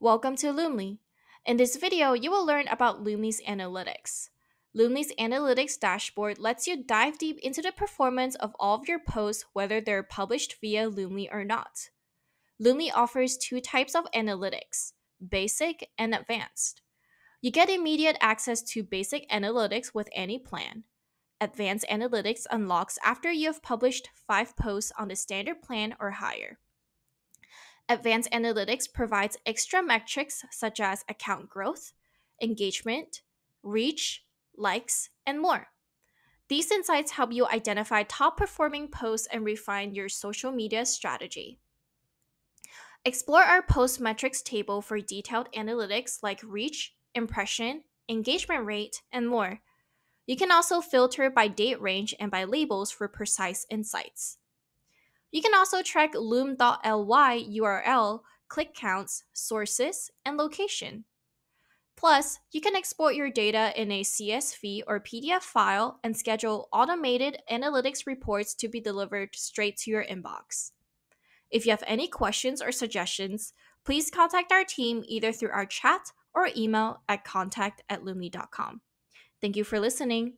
Welcome to Loomly. In this video, you will learn about Loomly's analytics. Loomly's analytics dashboard lets you dive deep into the performance of all of your posts, whether they're published via Loomly or not. Loomly offers two types of analytics basic and advanced. You get immediate access to basic analytics with any plan. Advanced analytics unlocks after you have published five posts on the standard plan or higher. Advanced Analytics provides extra metrics such as account growth, engagement, reach, likes, and more. These insights help you identify top performing posts and refine your social media strategy. Explore our post metrics table for detailed analytics like reach, impression, engagement rate, and more. You can also filter by date range and by labels for precise insights. You can also track loom.ly URL, click counts, sources, and location. Plus, you can export your data in a CSV or PDF file and schedule automated analytics reports to be delivered straight to your inbox. If you have any questions or suggestions, please contact our team either through our chat or email at contact at loomly.com. Thank you for listening.